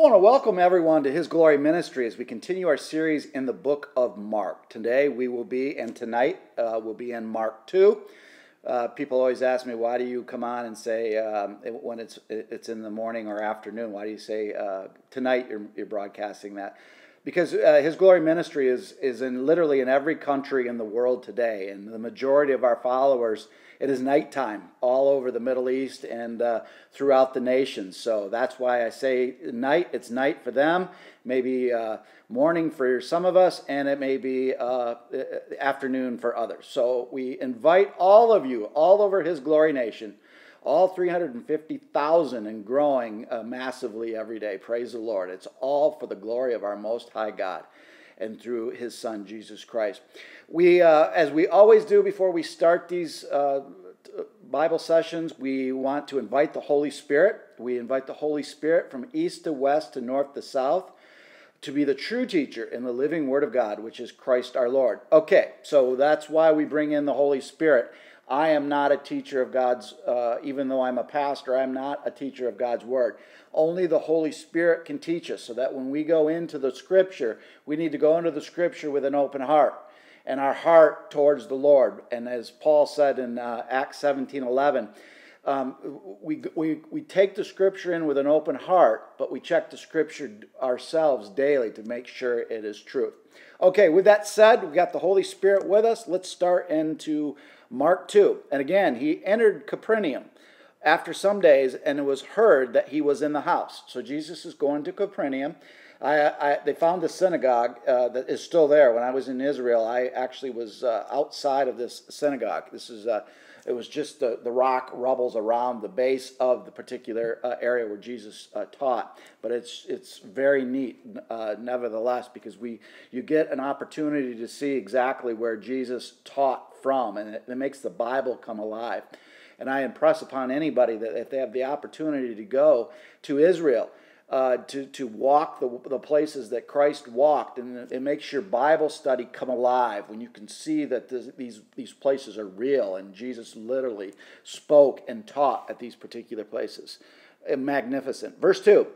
I want to welcome everyone to His Glory Ministry as we continue our series in the book of Mark. Today we will be, and tonight uh, we'll be in Mark 2. Uh, people always ask me, why do you come on and say um, when it's it's in the morning or afternoon? Why do you say uh, tonight you're, you're broadcasting that? Because uh, His Glory Ministry is is in literally in every country in the world today, and the majority of our followers it is nighttime all over the Middle East and uh, throughout the nations. So that's why I say night. It's night for them, maybe uh, morning for some of us, and it may be uh, afternoon for others. So we invite all of you all over His Glory Nation. All 350,000 and growing uh, massively every day. Praise the Lord. It's all for the glory of our Most High God and through his son Jesus Christ. We, uh, as we always do before we start these uh, Bible sessions, we want to invite the Holy Spirit. We invite the Holy Spirit from east to west to north to south to be the true teacher in the living Word of God, which is Christ our Lord. Okay, so that's why we bring in the Holy Spirit. I am not a teacher of God's, uh, even though I'm a pastor, I'm not a teacher of God's Word. Only the Holy Spirit can teach us, so that when we go into the Scripture, we need to go into the Scripture with an open heart and our heart towards the Lord. And as Paul said in uh, Acts 17 11, um, we, we, we take the Scripture in with an open heart, but we check the Scripture ourselves daily to make sure it is truth. Okay, with that said, we've got the Holy Spirit with us. Let's start into Mark 2. And again, he entered Capernaum after some days, and it was heard that he was in the house. So Jesus is going to Capernaum. I, I, they found the synagogue uh, that is still there. When I was in Israel, I actually was uh, outside of this synagogue. This is uh, it was just the, the rock rubbles around the base of the particular uh, area where Jesus uh, taught. But it's it's very neat, uh, nevertheless, because we you get an opportunity to see exactly where Jesus taught from, and it, it makes the Bible come alive. And I impress upon anybody that if they have the opportunity to go to Israel, uh, to, to walk the, the places that Christ walked, and it makes your Bible study come alive when you can see that this, these, these places are real and Jesus literally spoke and taught at these particular places. Magnificent. Verse 2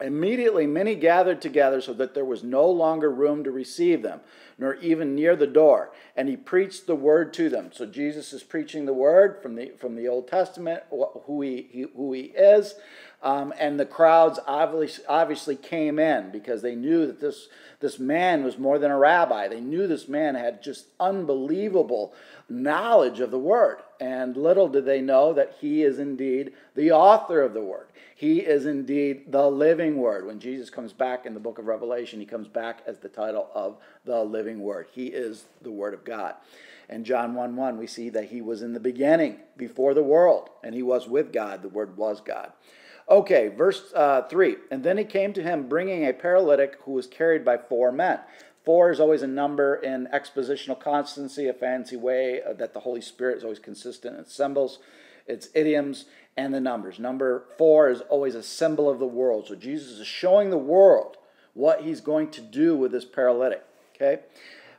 Immediately many gathered together so that there was no longer room to receive them, nor even near the door. And he preached the word to them. So Jesus is preaching the word from the, from the Old Testament, who he, who he is. Um, and the crowds obviously, obviously came in because they knew that this, this man was more than a rabbi. They knew this man had just unbelievable knowledge of the word. And little did they know that he is indeed the author of the word. He is indeed the living word. When Jesus comes back in the book of Revelation, he comes back as the title of the living word. He is the word of God. In John 1 1, we see that he was in the beginning, before the world, and he was with God. The word was God. Okay, verse uh, 3. And then he came to him bringing a paralytic who was carried by four men. Four is always a number in expositional constancy, a fancy way uh, that the Holy Spirit is always consistent in symbols, its idioms and the numbers. Number four is always a symbol of the world. So Jesus is showing the world what he's going to do with this paralytic. Okay?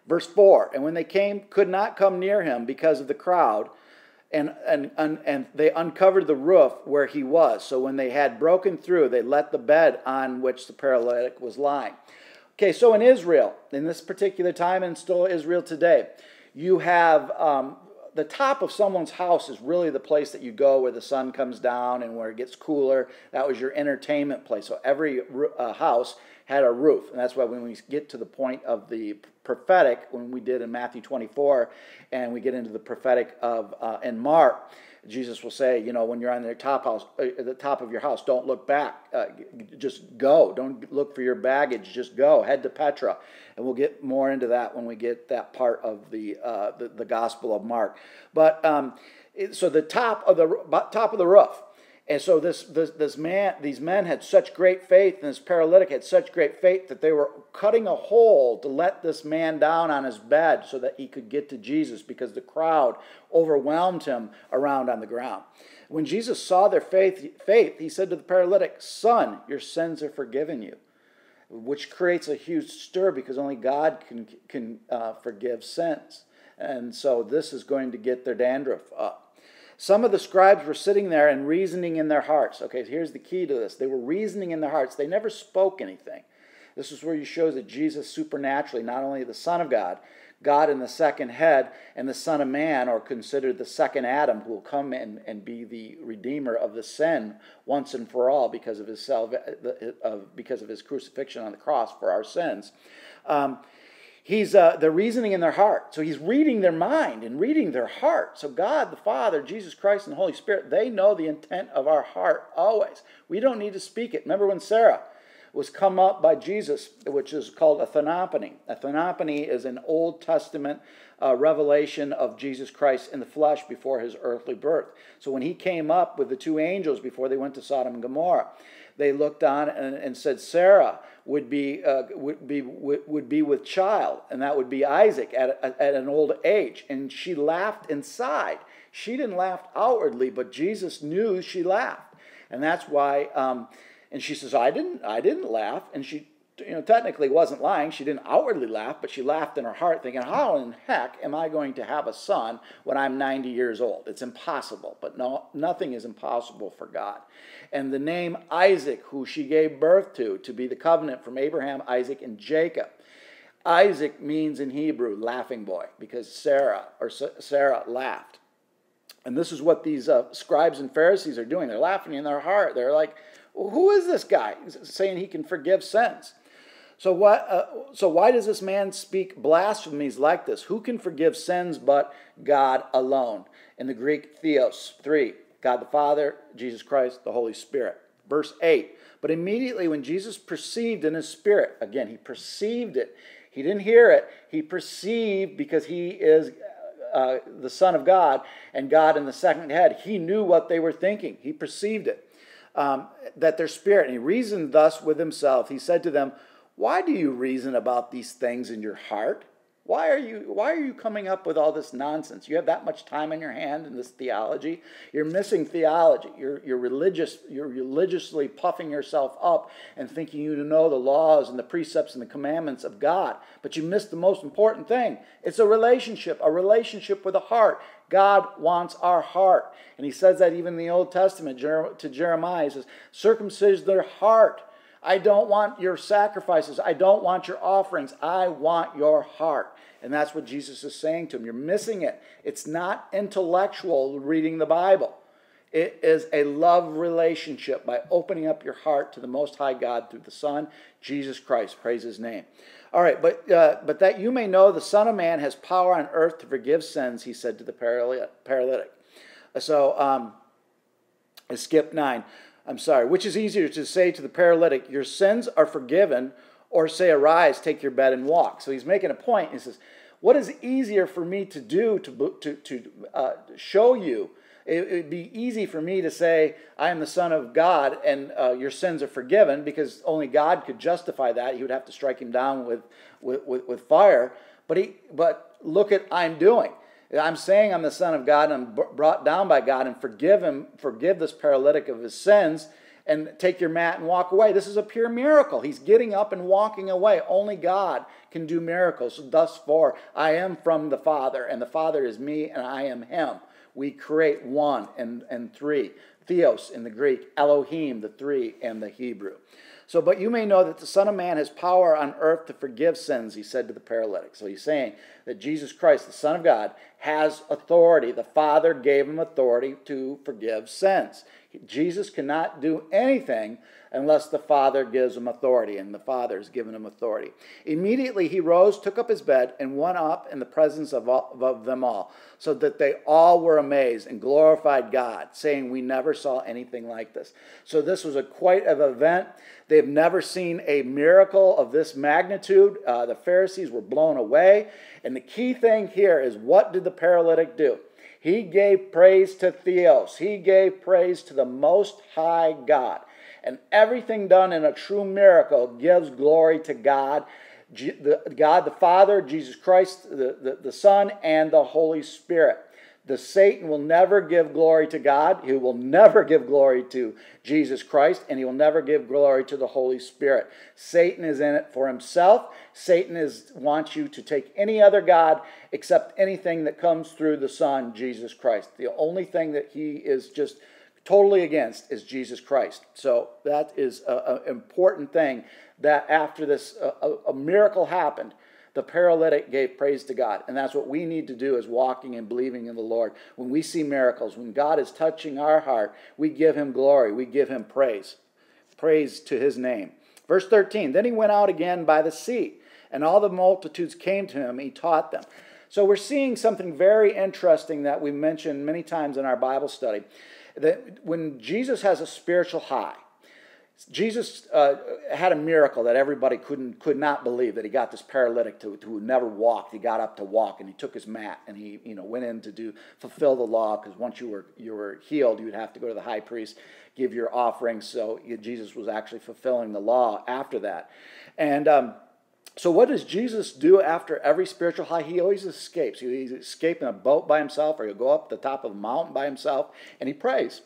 Verse 4 And when they came, could not come near him because of the crowd, and, and, and, and they uncovered the roof where he was. So when they had broken through, they let the bed on which the paralytic was lying. Okay, so in Israel, in this particular time, and still Israel today, you have um, the top of someone's house is really the place that you go where the sun comes down and where it gets cooler. That was your entertainment place. So every uh, house had a roof. And that's why when we get to the point of the prophetic, when we did in Matthew 24, and we get into the prophetic of uh, in Mark, Jesus will say, you know, when you're on the top house, uh, the top of your house, don't look back. Uh, just go. Don't look for your baggage. Just go. Head to Petra, and we'll get more into that when we get that part of the uh, the, the, Gospel of Mark. But um, so the top of the top of the roof. And so this, this, this man, these men had such great faith, and this paralytic had such great faith that they were cutting a hole to let this man down on his bed so that he could get to Jesus because the crowd overwhelmed him around on the ground. When Jesus saw their faith, faith, he said to the paralytic, Son, your sins are forgiven you. Which creates a huge stir because only God can, can uh, forgive sins. And so this is going to get their dandruff up. Some of the scribes were sitting there and reasoning in their hearts. Okay, here's the key to this. They were reasoning in their hearts. They never spoke anything. This is where you shows that Jesus supernaturally, not only the Son of God, God in the second head, and the Son of Man, or considered the second Adam, who will come and, and be the redeemer of the sin once and for all because of his salva- uh, because of his crucifixion on the cross for our sins. Um, he's uh, the reasoning in their heart. So he's reading their mind and reading their heart. So God, the Father, Jesus Christ, and the Holy Spirit, they know the intent of our heart always. We don't need to speak it. Remember when Sarah was come up by Jesus, which is called a theophany. A theophany is an Old Testament uh, revelation of Jesus Christ in the flesh before his earthly birth. So when he came up with the two angels before they went to Sodom and Gomorrah, they looked on and, and said Sarah would be uh, would be would be with child, and that would be Isaac at, at an old age. And she laughed inside. She didn't laugh outwardly, but Jesus knew she laughed, and that's why. Um, and she says, "I didn't. I didn't laugh." And she you know, technically wasn't lying. She didn't outwardly laugh, but she laughed in her heart, thinking, How in heck am I going to have a son when I'm 90 years old? It's impossible. But no, nothing is impossible for God. And the name Isaac, who she gave birth to, to be the covenant from Abraham, Isaac, and Jacob. Isaac means in Hebrew laughing boy because Sarah or Sarah laughed. And this is what these uh, scribes and Pharisees are doing. They're laughing in their heart. They're like, well, who is this guy saying he can forgive sins? So, what, uh, so why does this man speak blasphemies like this? Who can forgive sins but God alone? In the Greek, theos, three, God the Father, Jesus Christ, the Holy Spirit. Verse 8, but immediately when Jesus perceived in his spirit, again, he perceived it. He didn't hear it. He perceived because he is uh, the Son of God and God in the second head. He knew what they were thinking. He perceived it. Um, that their spirit, and he reasoned thus with himself. He said to them, why do you reason about these things in your heart? Why are you why are you coming up with all this nonsense? You have that much time in your hand in this theology. You're missing theology. You're, you're religious. You're religiously puffing yourself up and thinking you know the laws and the precepts and the commandments of God. But you miss the most important thing. It's a relationship, a relationship with a heart. God wants our heart. And he says that even in the Old Testament to Jeremiah. He says, circumcise their heart I don't want your sacrifices. I don't want your offerings. I want your heart. And that's what Jesus is saying to him. You're missing it. It's not intellectual reading the Bible, it is a love relationship by opening up your heart to the Most High God through the Son, Jesus Christ. Praise his name. All right, but, uh, but that you may know the Son of Man has power on earth to forgive sins, he said to the paralytic. So, um, I skipped nine. I'm sorry, which is easier to say to the paralytic, Your sins are forgiven, or say, Arise, take your bed and walk? So he's making a point. He says, What is easier for me to do to, to, to uh, show you? It would be easy for me to say, I am the Son of God and uh, your sins are forgiven because only God could justify that. He would have to strike him down with, with, with, with fire. But, he, but look at I'm doing. I'm saying I'm the Son of God and I'm brought down by God and forgive him, forgive this paralytic of his sins and take your mat and walk away. This is a pure miracle. He's getting up and walking away. Only God can do miracles. Thus far, I am from the Father, and the Father is me, and I am him. We create one and, and three. Theos in the Greek, Elohim, the three, and the Hebrew. So, but you may know that the Son of Man has power on earth to forgive sins, he said to the paralytic. So he's saying that Jesus Christ, the Son of God, has authority. The Father gave him authority to forgive sins. Jesus cannot do anything unless the Father gives him authority, and the Father has given him authority. Immediately he rose, took up his bed, and went up in the presence of, all, of them all, so that they all were amazed and glorified God, saying, We never saw anything like this. So this was a quite an event. They've never seen a miracle of this magnitude. Uh, the Pharisees were blown away. And the key thing here is what did the paralytic do? He gave praise to Theos. He gave praise to the Most High God. And everything done in a true miracle gives glory to God, God the Father, Jesus Christ, the, the, the Son, and the Holy Spirit. The Satan will never give glory to God. He will never give glory to Jesus Christ, and he will never give glory to the Holy Spirit. Satan is in it for himself. Satan is wants you to take any other God except anything that comes through the Son, Jesus Christ. The only thing that he is just totally against is Jesus Christ. So that is an important thing that after this a, a miracle happened, the paralytic gave praise to God. And that's what we need to do as walking and believing in the Lord. When we see miracles, when God is touching our heart, we give him glory, we give him praise. Praise to his name. Verse 13 Then he went out again by the sea, and all the multitudes came to him, he taught them. So we're seeing something very interesting that we mentioned many times in our Bible study. That when Jesus has a spiritual high, Jesus uh, had a miracle that everybody couldn't could not believe that he got this paralytic to, who never walked. He got up to walk and he took his mat and he you know went in to do fulfill the law because once you were you were healed you would have to go to the high priest give your offering. So Jesus was actually fulfilling the law after that, and. Um, so what does Jesus do after every spiritual high? He always escapes. He escapes in a boat by himself, or he'll go up the top of a mountain by himself, and he prays.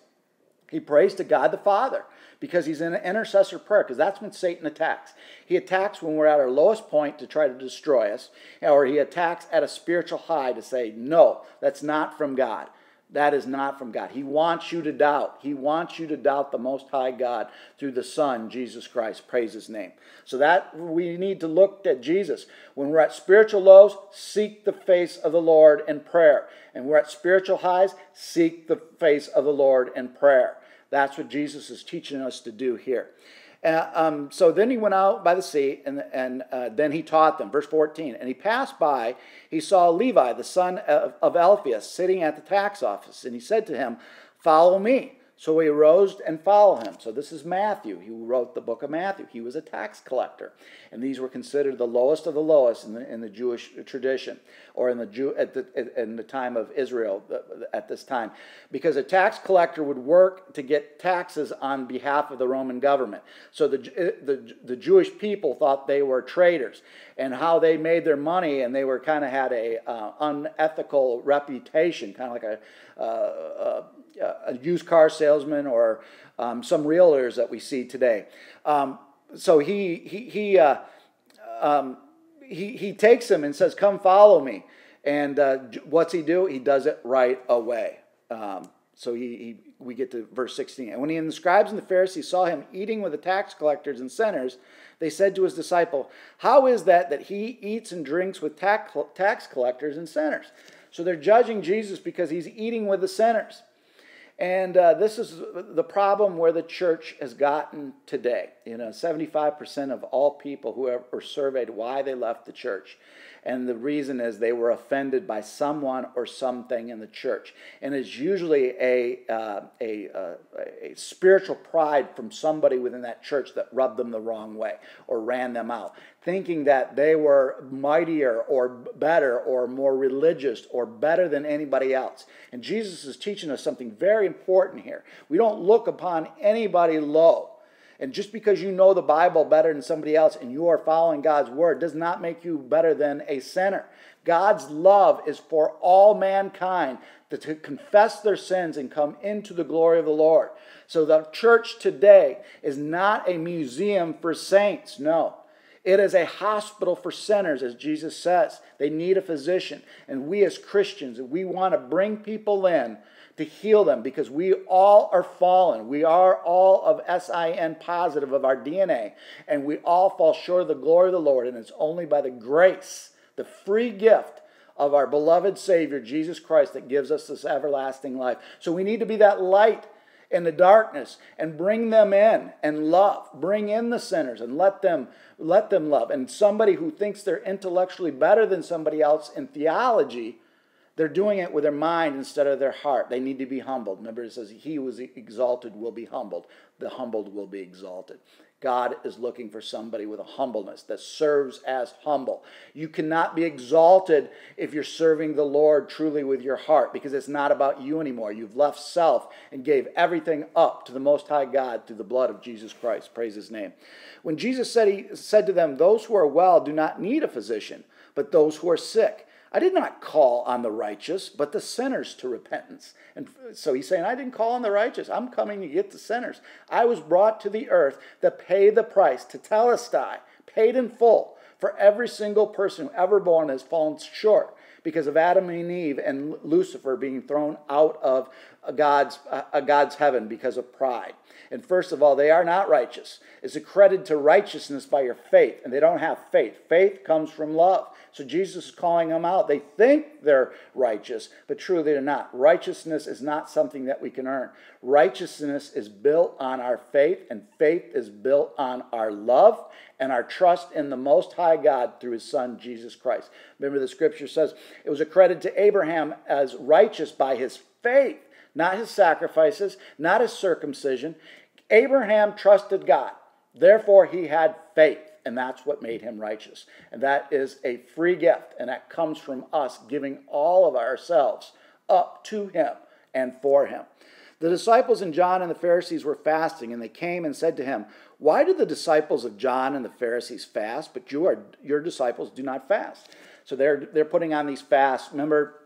He prays to God the Father because he's in an intercessor prayer, because that's when Satan attacks. He attacks when we're at our lowest point to try to destroy us, or he attacks at a spiritual high to say, no, that's not from God. That is not from God. He wants you to doubt. He wants you to doubt the Most High God through the Son, Jesus Christ. Praise His name. So that we need to look at Jesus. When we're at spiritual lows, seek the face of the Lord in prayer. And we're at spiritual highs, seek the face of the Lord in prayer. That's what Jesus is teaching us to do here. Uh, um, so then he went out by the sea, and, and uh, then he taught them. Verse 14. And he passed by, he saw Levi, the son of, of Alphaeus, sitting at the tax office. And he said to him, Follow me. So he arose and followed him. So this is Matthew. He wrote the book of Matthew. He was a tax collector. And these were considered the lowest of the lowest in the, in the Jewish tradition or in the, Jew, at the, in the time of Israel at this time. Because a tax collector would work to get taxes on behalf of the Roman government. So the, the, the Jewish people thought they were traitors and how they made their money and they were kind of had a uh, unethical reputation, kind of like a, uh, uh, a used car salesman or um, some realtors that we see today. Um, so he he he, uh, um, he he takes him and says, "Come follow me." And uh, what's he do? He does it right away. Um, so he, he we get to verse 16. And when he and the scribes and the Pharisees saw him eating with the tax collectors and sinners, they said to his disciple, How is that that he eats and drinks with tax, tax collectors and sinners? So they're judging Jesus because he's eating with the sinners. And uh, this is the problem where the church has gotten today. You know, 75% of all people who are surveyed why they left the church and the reason is they were offended by someone or something in the church. And it's usually a, uh, a, uh, a spiritual pride from somebody within that church that rubbed them the wrong way or ran them out, thinking that they were mightier or better or more religious or better than anybody else. And Jesus is teaching us something very important here. We don't look upon anybody low. And just because you know the Bible better than somebody else and you are following God's word does not make you better than a sinner. God's love is for all mankind to confess their sins and come into the glory of the Lord. So the church today is not a museum for saints. No. It is a hospital for sinners, as Jesus says. They need a physician. And we as Christians, we want to bring people in to heal them because we all are fallen. We are all of SIN positive of our DNA, and we all fall short of the glory of the Lord. And it's only by the grace, the free gift of our beloved Savior, Jesus Christ, that gives us this everlasting life. So we need to be that light in the darkness and bring them in and love bring in the sinners and let them let them love and somebody who thinks they're intellectually better than somebody else in theology they're doing it with their mind instead of their heart. They need to be humbled. Remember, it says, He who is exalted will be humbled. The humbled will be exalted. God is looking for somebody with a humbleness that serves as humble. You cannot be exalted if you're serving the Lord truly with your heart because it's not about you anymore. You've left self and gave everything up to the Most High God through the blood of Jesus Christ. Praise His name. When Jesus said, he said to them, Those who are well do not need a physician, but those who are sick. I did not call on the righteous, but the sinners to repentance. And so he's saying, I didn't call on the righteous. I'm coming to get the sinners. I was brought to the earth to pay the price, tetelestai, paid in full for every single person who ever born has fallen short because of Adam and Eve and Lucifer being thrown out of God's, uh, God's heaven because of pride. And first of all, they are not righteous. It's accredited to righteousness by your faith, and they don't have faith. Faith comes from love. So Jesus is calling them out. They think they're righteous, but truly they're not. Righteousness is not something that we can earn. Righteousness is built on our faith, and faith is built on our love and our trust in the Most High God through His Son, Jesus Christ. Remember, the scripture says it was accredited to Abraham as righteous by his faith not his sacrifices, not his circumcision. Abraham trusted God. Therefore, he had faith, and that's what made him righteous. And that is a free gift, and that comes from us giving all of ourselves up to him and for him. The disciples and John and the Pharisees were fasting, and they came and said to him, Why do the disciples of John and the Pharisees fast, but you are, your disciples do not fast? So they're, they're putting on these fasts. Remember,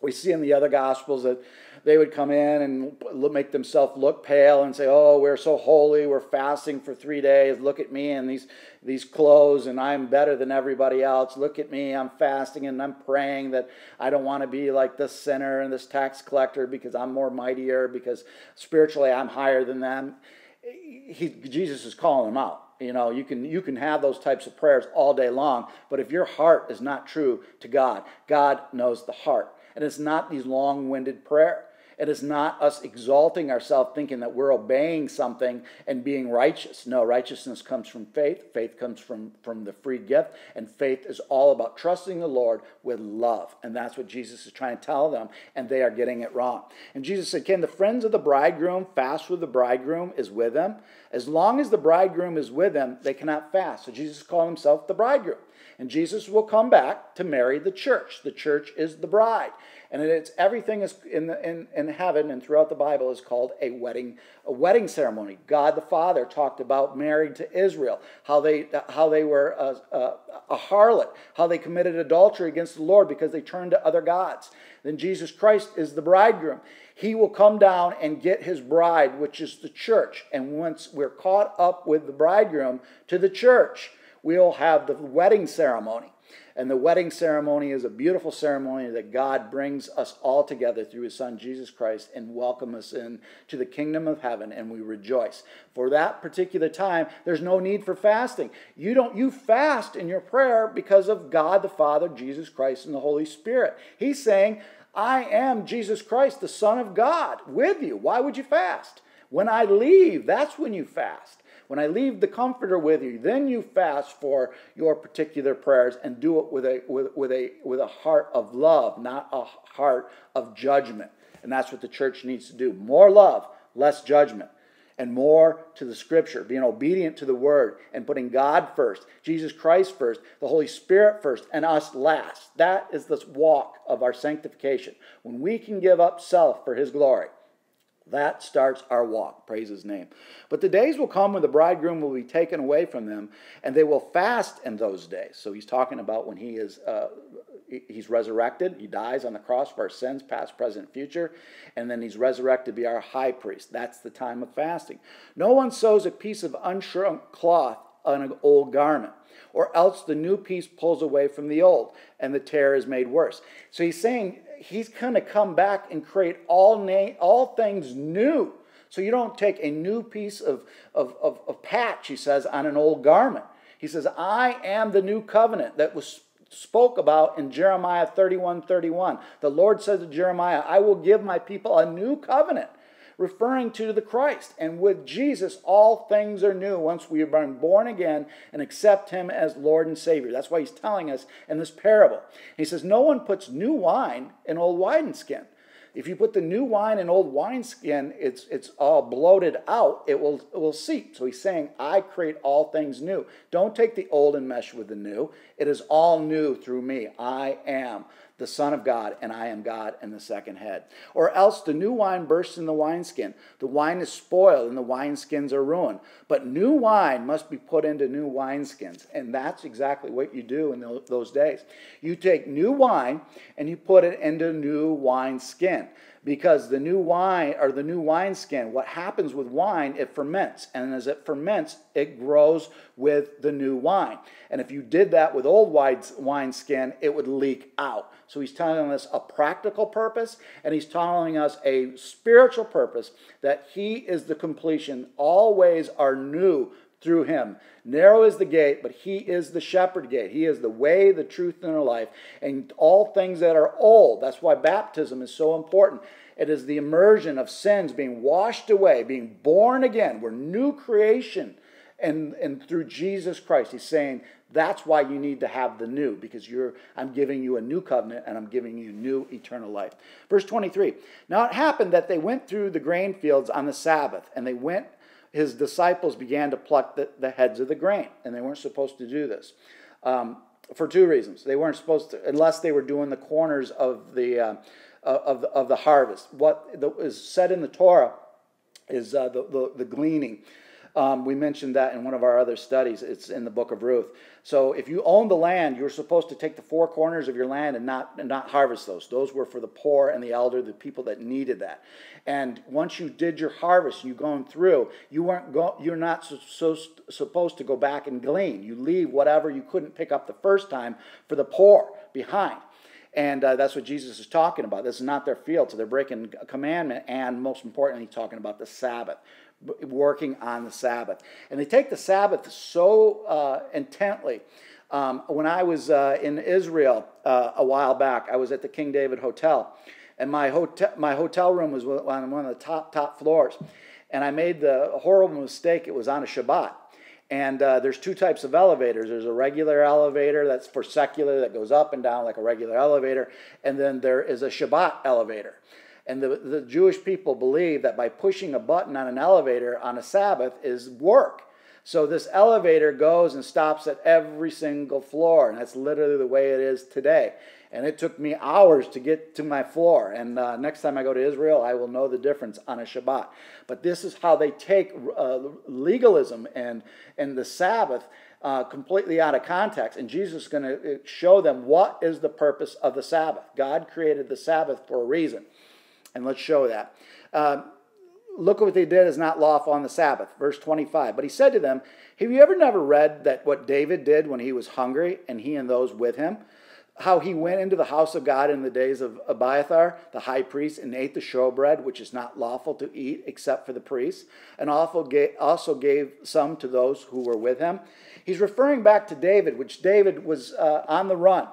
we see in the other Gospels that they would come in and make themselves look pale and say, "Oh, we're so holy. We're fasting for three days. Look at me and these these clothes, and I'm better than everybody else. Look at me. I'm fasting and I'm praying that I don't want to be like this sinner and this tax collector because I'm more mightier because spiritually I'm higher than them." He, Jesus is calling them out. You know, you can you can have those types of prayers all day long, but if your heart is not true to God, God knows the heart. And it's not these long-winded prayer. It is not us exalting ourselves thinking that we're obeying something and being righteous. No, righteousness comes from faith. Faith comes from, from the free gift. And faith is all about trusting the Lord with love. And that's what Jesus is trying to tell them. And they are getting it wrong. And Jesus said, Can the friends of the bridegroom fast with the bridegroom is with them? As long as the bridegroom is with them, they cannot fast. So Jesus called himself the bridegroom. And Jesus will come back to marry the church. The church is the bride. And it's everything is in, the, in, in heaven and throughout the Bible is called a wedding, a wedding ceremony. God the Father talked about married to Israel, how they, how they were a, a, a harlot, how they committed adultery against the Lord because they turned to other gods. Then Jesus Christ is the bridegroom. He will come down and get his bride, which is the church. And once we're caught up with the bridegroom to the church, we'll have the wedding ceremony. And the wedding ceremony is a beautiful ceremony that God brings us all together through his son Jesus Christ and welcome us in to the kingdom of heaven and we rejoice. For that particular time, there's no need for fasting. You don't you fast in your prayer because of God the Father, Jesus Christ and the Holy Spirit. He's saying, "I am Jesus Christ, the son of God, with you. Why would you fast? When I leave, that's when you fast." When I leave the comforter with you, then you fast for your particular prayers and do it with a, with, with, a, with a heart of love, not a heart of judgment. And that's what the church needs to do more love, less judgment, and more to the scripture, being obedient to the word and putting God first, Jesus Christ first, the Holy Spirit first, and us last. That is the walk of our sanctification. When we can give up self for his glory. That starts our walk. Praise his name. But the days will come when the bridegroom will be taken away from them, and they will fast in those days. So he's talking about when he is. Uh, he's resurrected. He dies on the cross for our sins, past, present, future. And then he's resurrected to be our high priest. That's the time of fasting. No one sews a piece of unshrunk cloth on an old garment, or else the new piece pulls away from the old, and the tear is made worse. So he's saying he's going to come back and create all, na- all things new. So you don't take a new piece of, of, of, of patch, he says, on an old garment. He says, I am the new covenant that was spoke about in Jeremiah 31 31. The Lord said to Jeremiah, I will give my people a new covenant referring to the Christ. And with Jesus, all things are new once we been born again and accept Him as Lord and Savior. That's why He's telling us in this parable. He says, No one puts new wine in old wineskin. If you put the new wine in old wineskin, it's, it's all bloated out, it will, it will seep. So he's saying, I create all things new. Don't take the old and mesh with the new. It is all new through me. I am the Son of God, and I am God and the second head. Or else the new wine bursts in the wineskin. The wine is spoiled, and the wineskins are ruined. But new wine must be put into new wineskins. And that's exactly what you do in those days. You take new wine and you put it into new wineskin because the new wine or the new wineskin, what happens with wine, it ferments. And as it ferments, it grows with the new wine. And if you did that with old wineskin, it would leak out. So he's telling us a practical purpose, and he's telling us a spiritual purpose that he is the completion. All ways are new through him. Narrow is the gate, but he is the shepherd gate. He is the way, the truth, and the life. And all things that are old, that's why baptism is so important. It is the immersion of sins being washed away, being born again. We're new creation. And, and through Jesus Christ, he's saying that's why you need to have the new, because you're I'm giving you a new covenant and I'm giving you new eternal life. Verse 23. Now it happened that they went through the grain fields on the Sabbath, and they went his disciples began to pluck the, the heads of the grain, and they weren't supposed to do this um, for two reasons. They weren't supposed to, unless they were doing the corners of the, uh, of the, of the harvest. What is said in the Torah is uh, the, the, the gleaning. Um, we mentioned that in one of our other studies. It's in the book of Ruth. So if you own the land, you're supposed to take the four corners of your land and not and not harvest those. Those were for the poor and the elder, the people that needed that. And once you did your harvest, you going through, you weren't go, you're not so, so, supposed to go back and glean. You leave whatever you couldn't pick up the first time for the poor behind. And uh, that's what Jesus is talking about. This is not their field, so they're breaking a commandment, and most importantly, talking about the Sabbath working on the Sabbath. And they take the Sabbath so uh, intently. Um, when I was uh, in Israel uh, a while back, I was at the King David Hotel, and my hotel my hotel room was on one of the top top floors, and I made the horrible mistake. It was on a Shabbat, and uh, there's two types of elevators. There's a regular elevator that's for secular that goes up and down like a regular elevator, and then there is a Shabbat elevator. And the, the Jewish people believe that by pushing a button on an elevator on a Sabbath is work. So this elevator goes and stops at every single floor, and that's literally the way it is today. And it took me hours to get to my floor. And uh, next time I go to Israel, I will know the difference on a Shabbat. But this is how they take uh, legalism and, and the Sabbath uh, completely out of context. And Jesus is going to uh, show them what is the purpose of the Sabbath. God created the Sabbath for a reason. And let's show that. Uh, look what they did is not lawful on the Sabbath. Verse 25. But he said to them, Have you ever never read that what David did when he was hungry and he and those with him? How he went into the house of God in the days of Abiathar, the high priest, and ate the showbread, which is not lawful to eat except for the priests, and also gave some to those who were with him. He's referring back to David, which David was uh, on the run.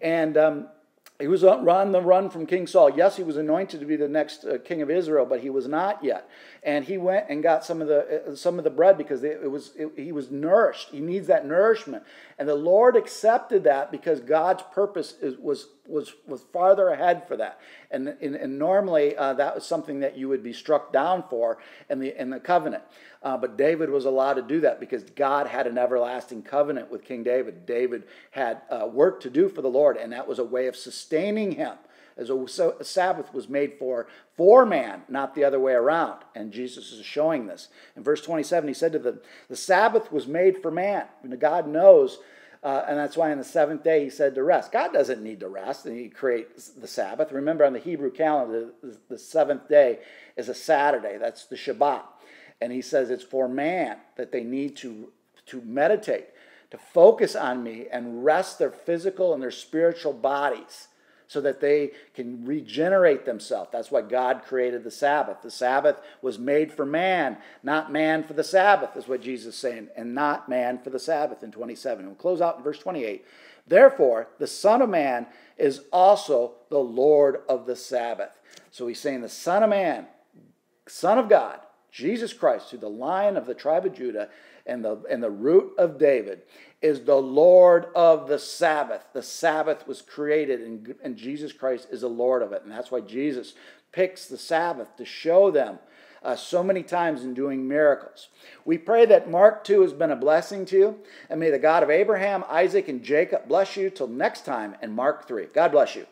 And um, he was on the run from King Saul. Yes, he was anointed to be the next uh, king of Israel, but he was not yet. And he went and got some of the uh, some of the bread because it, was it, he was nourished. He needs that nourishment, and the Lord accepted that because God's purpose is, was was was farther ahead for that. And and, and normally uh, that was something that you would be struck down for in the in the covenant. Uh, but David was allowed to do that because God had an everlasting covenant with King David. David had uh, work to do for the Lord, and that was a way of sustaining him. As a, Sabbath was made for for man, not the other way around. And Jesus is showing this. In verse 27, he said to them, The Sabbath was made for man. And God knows uh, and that's why on the seventh day he said to rest. God doesn't need to rest, and he creates the Sabbath. Remember, on the Hebrew calendar, the, the seventh day is a Saturday. That's the Shabbat. And he says it's for man that they need to, to meditate, to focus on me and rest their physical and their spiritual bodies so that they can regenerate themselves. That's why God created the Sabbath. The Sabbath was made for man, not man for the Sabbath, is what Jesus is saying, and not man for the Sabbath in 27. And we'll close out in verse 28. Therefore, the Son of Man is also the Lord of the Sabbath. So he's saying the Son of Man, Son of God, Jesus Christ, through the lion of the tribe of Judah and the, and the root of David, is the Lord of the Sabbath. The Sabbath was created, and, and Jesus Christ is the Lord of it. And that's why Jesus picks the Sabbath to show them uh, so many times in doing miracles. We pray that Mark 2 has been a blessing to you, and may the God of Abraham, Isaac, and Jacob bless you till next time in Mark 3. God bless you.